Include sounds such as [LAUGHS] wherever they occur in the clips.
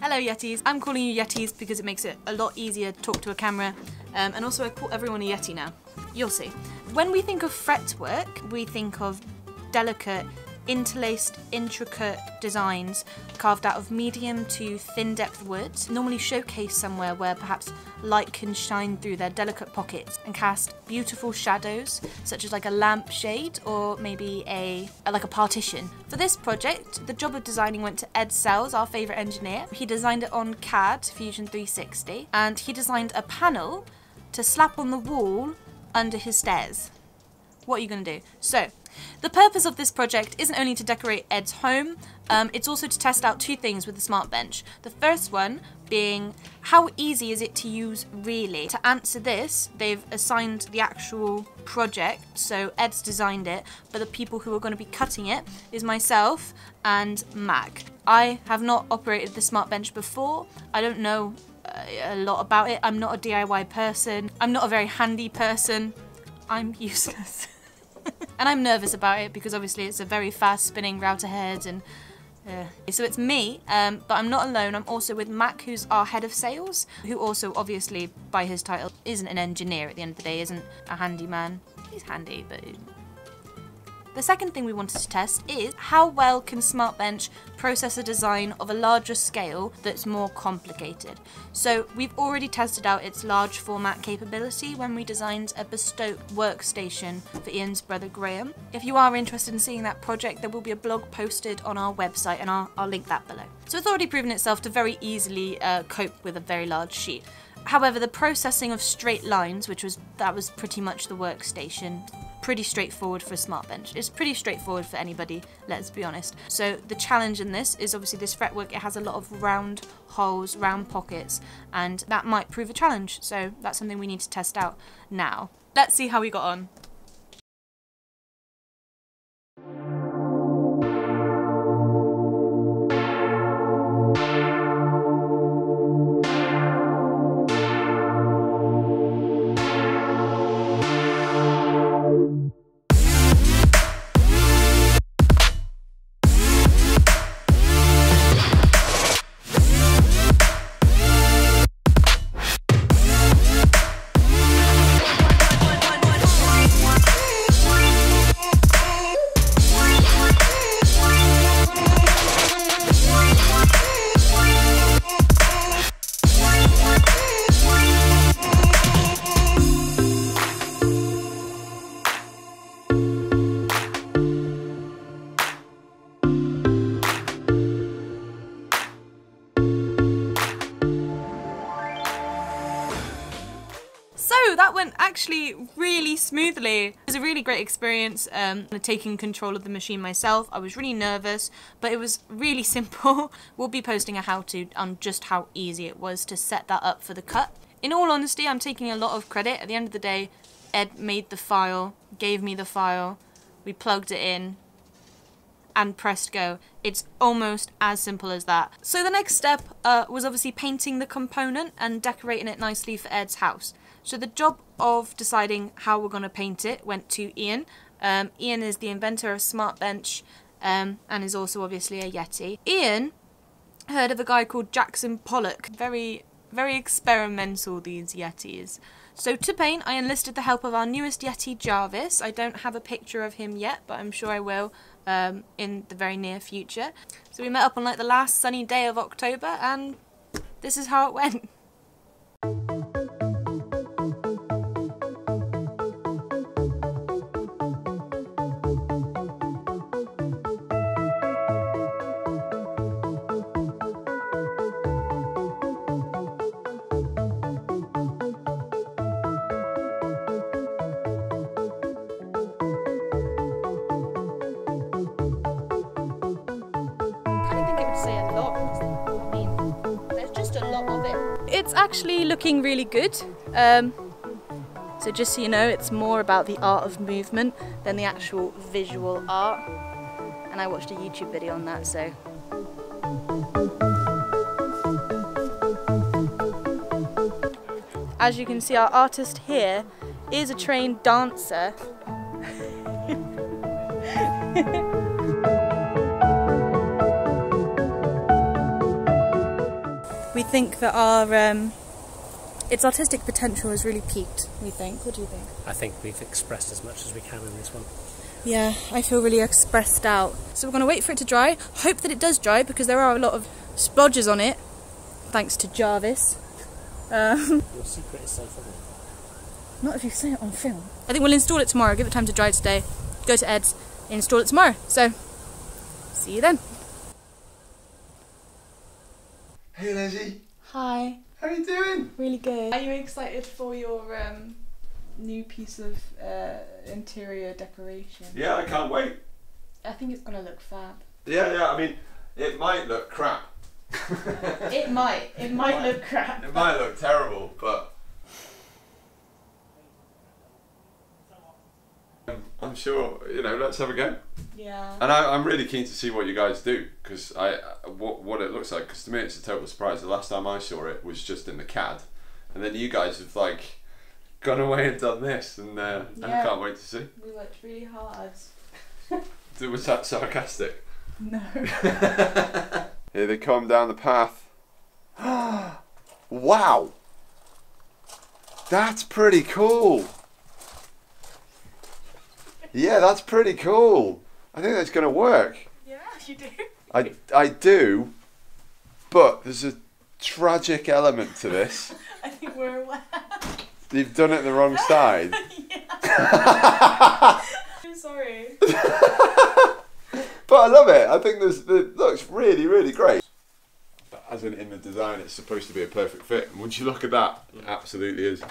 Hello Yetis, I'm calling you Yetis because it makes it a lot easier to talk to a camera um, and also I call everyone a Yeti now. You'll see. When we think of fretwork, we think of delicate, interlaced, intricate designs carved out of medium to thin depth wood, normally showcased somewhere where perhaps light can shine through their delicate pockets and cast beautiful shadows, such as like a lampshade or maybe a like a partition. For this project, the job of designing went to Ed Sells, our favourite engineer. He designed it on CAD Fusion 360, and he designed a panel to slap on the wall under his stairs. What are you going to do? So, the purpose of this project isn't only to decorate Ed's home, um, it's also to test out two things with the Smart Bench. The first one being how easy is it to use really? To answer this, they've assigned the actual project, so Ed's designed it, but the people who are going to be cutting it is myself and Mac. I have not operated the Smart Bench before, I don't know uh, a lot about it, I'm not a DIY person, I'm not a very handy person, I'm [LAUGHS] useless. And I'm nervous about it because obviously it's a very fast spinning router head and uh, so it's me, um, but I'm not alone. I'm also with Mac, who's our head of sales, who also obviously by his title isn't an engineer at the end of the day, isn't a handyman. He's handy, but the second thing we wanted to test is how well can SmartBench process a design of a larger scale that's more complicated. So we've already tested out its large format capability when we designed a bespoke workstation for Ian's brother Graham. If you are interested in seeing that project, there will be a blog posted on our website and I'll, I'll link that below. So it's already proven itself to very easily uh, cope with a very large sheet. However, the processing of straight lines, which was that was pretty much the workstation, pretty straightforward for a smart bench. It's pretty straightforward for anybody, let's be honest. So the challenge in this is obviously this fretwork, it has a lot of round holes, round pockets, and that might prove a challenge. So that's something we need to test out now. Let's see how we got on. Went actually really smoothly. It was a really great experience um, taking control of the machine myself. I was really nervous, but it was really [LAUGHS] simple. we'll be posting a how-to on just how easy it was to set that up for the cut. In all honesty, I'm taking a lot of credit. At the end of the day, Ed made the file, gave me the file, we plugged it in, and pressed go. It's almost as simple as that. So the next step uh, was obviously painting the component and decorating it nicely for Ed's house. So the job of deciding how we're going to paint it went to Ian. Um, Ian is the inventor of SmartBench um, and is also obviously a Yeti. Ian heard of a guy called Jackson Pollock. Very, very experimental, these Yetis. So to paint, I enlisted the help of our newest Yeti, Jarvis. I don't have a picture of him yet, but I'm sure I will um, in the very near future. So we met up on like the last sunny day of October, and this is how it [LAUGHS] went. It's actually looking really good. Um, so just so you know, it's more about the art of movement than the actual visual art. And I watched a YouTube video on that, so. As you can see, our artist here is a trained dancer. [LAUGHS] We think that our um, its artistic potential has really peaked. We think. What do you think? I think we've expressed as much as we can in this one. Yeah, I feel really expressed out. So we're going to wait for it to dry. Hope that it does dry because there are a lot of splodges on it, thanks to Jarvis. Um, [LAUGHS] Your secret is so funny. not if you say it on film. I think we'll install it tomorrow. Give it time to dry today. Go to Ed's, install it tomorrow. So, see you then. Hey Lizzie. Hi, how are you doing? really good. Are you excited for your um, new piece of uh, interior decoration? Yeah, I can't wait. I think it's gonna look fab. Yeah, yeah. I mean, it might look crap. It might. It might look crap. It might look terrible, but Um, I'm sure you know. Let's have a go. Yeah. And I, I'm really keen to see what you guys do because I uh, what what it looks like. Because to me, it's a total surprise. The last time I saw it was just in the CAD, and then you guys have like gone away and done this, and, uh, and I can't wait to see. We worked really hard. [LAUGHS] Was that sarcastic? No. [LAUGHS] Here they come down the path. [GASPS] wow! That's pretty cool. Yeah, that's pretty cool. I think that's going to work. yeah, you do. I, I do, but there's a tragic element to this. [LAUGHS] I think we're aware. You've done it the wrong [LAUGHS] side. [LAUGHS] I'm sorry. But I love it. I think this it looks really, really great. But as in in the design, it's supposed to be a perfect fit. And once you look at that, it absolutely is.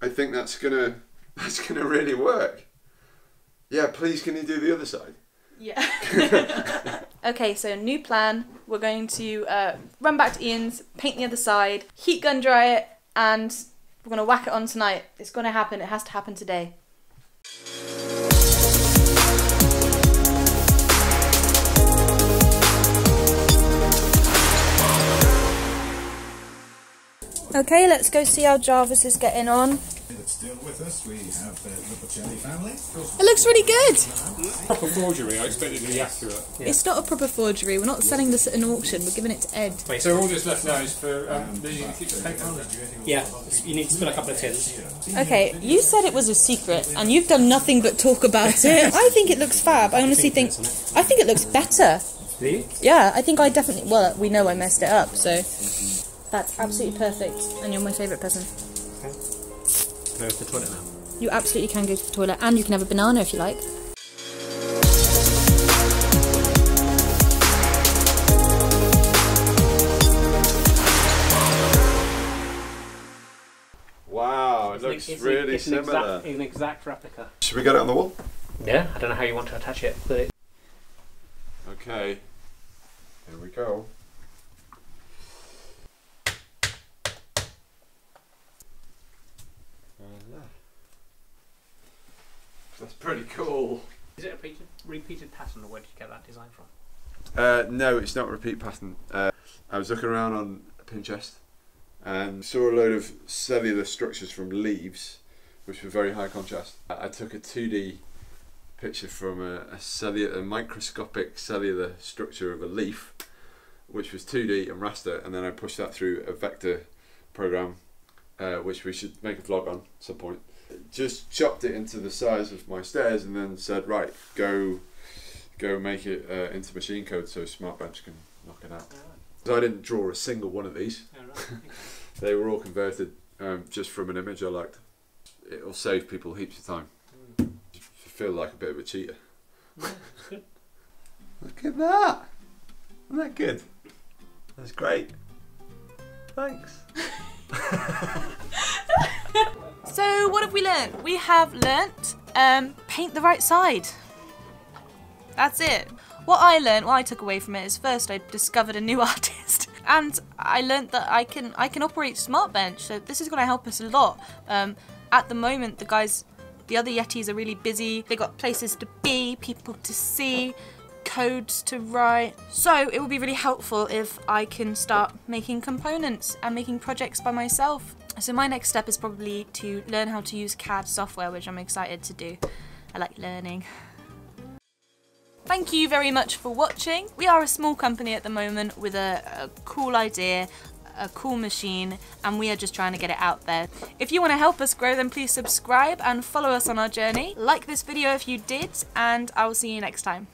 I think that's gonna that's gonna really work. Yeah, please can you do the other side? Yeah. [LAUGHS] okay, so new plan. We're going to uh, run back to Ian's, paint the other side, heat gun dry it, and we're going to whack it on tonight. It's going to happen. It has to happen today. Okay, let's go see how Jarvis is getting on. That's still with us. We have uh, the Bocelli family. It looks really good. Proper forgery, I expect it to be accurate. It's not a proper forgery. We're not selling this at an auction. We're giving it to Ed. Wait, so all that's left now is for. Um, did you keep the paper on there? Yeah, you need to fill a couple of tins. Okay, you said it was a secret, and you've done nothing but talk about it. [LAUGHS] I think it looks fab. I honestly think, I think it looks better. Do? Yeah, I think I definitely. Well, we know I messed it up, so that's absolutely perfect. And you're my favourite person. Go to the toilet now. You absolutely can go to the toilet, and you can have a banana if you like. Wow, it looks It's- really it's an similar. Exact, an exact replica. Should we get it on the wall? Yeah, I don't know how you want to attach it, but it, Okay. Here we go. Voila. That's pretty cool. is it a repeated, repeated pattern, or where did you get that design from? Uh, no, it's not a repeat pattern. Uh, I was looking around on Pinterest and saw a load of cellular structures from leaves, which were very high contrast. I I took a 2D picture from a, a cellular, a microscopic cellular structure of a leaf, which was 2D and raster, and then I pushed that through a vector program, uh, which we should make a vlog on at some point. Just chopped it into the size of my stairs, and then said, right, go go make it uh, into machine code so SmartBench can knock it out. So I didn't draw a single one of these. [LAUGHS] They were all converted um, just from an image I liked. It'll save people heaps of time. You feel like a bit of a cheater. Look at that! Isn't that good? That's great. Thanks. [LAUGHS] So, what have we learnt? We have learnt um, paint the right side. That's it. What I learnt, what I took away from it is first I discovered a new [LAUGHS] artist, and I learnt that I can I can operate SmartBench. So this is going to help us a lot. Um, at the moment, the guys, the other Yetis are really busy. They got places to be, people to see, codes to write. So it will be really helpful if I can start making components and making projects by myself. So my next step is probably to learn how to use CAD software, which I'm excited to do. I like learning. Thank you very much for watching. We are a small company at the moment with a, a cool idea, a cool machine and we are just trying to get it out there. If you want to help us grow then please subscribe and follow us on our journey. Like this video if you did and I will see you next time.